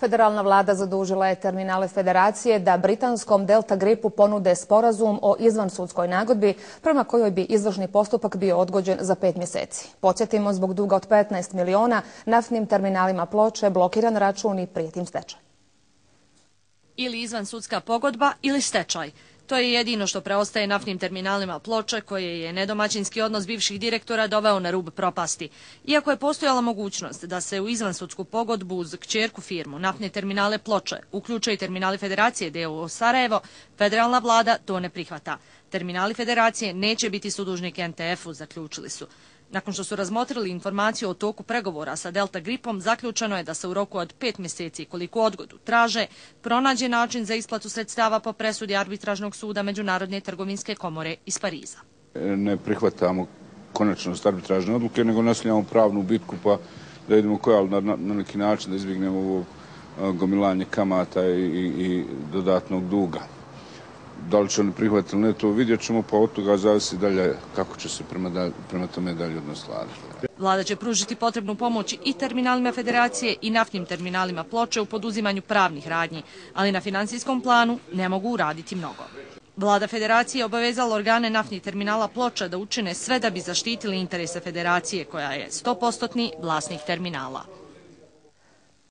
Federalna vlada zadužila je terminale federacije da britanskom Delta Gripu ponude sporazum o izvansudskoj nagodbi prema kojoj bi izvršni postupak bio odgođen za pet mjeseci. Podsjetimo, zbog duga od 15 miliona naftnim terminalima ploče blokiran račun i prijetim stečaj. Ili izvansudska pogodba ili stečaj. To je jedino što preostaje naftnim terminalima ploče koje je nedomaćinski odnos bivših direktora doveo na rub propasti. Iako je postojala mogućnost da se u izvansudsku pogodbu uz kćerku firmu naftne terminale ploče uključe i terminali Federacije DO Sarajevo, federalna vlada to ne prihvata. Terminali Federacije neće biti sudužnik NTF-u, zaključili su. Nakon što su razmotrili informaciju o toku pregovora sa Delta Gripom, zaključeno je da se u roku od pet mjeseci koliko odgodu traže, pronađe način za isplatu sredstava po presudi arbitražnog suda Međunarodne trgovinske komore iz Pariza. E, ne prihvatamo konačnost arbitražne odluke, nego naslijamo pravnu bitku pa da idemo koja ali na, na neki način da izbjegnemo ovo gomilanje kamata i, i, i dodatnog duga da li će oni prihvatiti ili ne, to vidjet ćemo, pa od toga zavisi dalje kako će se prema, dalje, prema tome dalje odnos vlada. Vlada će pružiti potrebnu pomoć i terminalima federacije i naftnim terminalima ploče u poduzimanju pravnih radnji, ali na finansijskom planu ne mogu uraditi mnogo. Vlada federacije obavezala organe naftnih terminala ploča da učine sve da bi zaštitili interese federacije koja je 100% vlasnih terminala.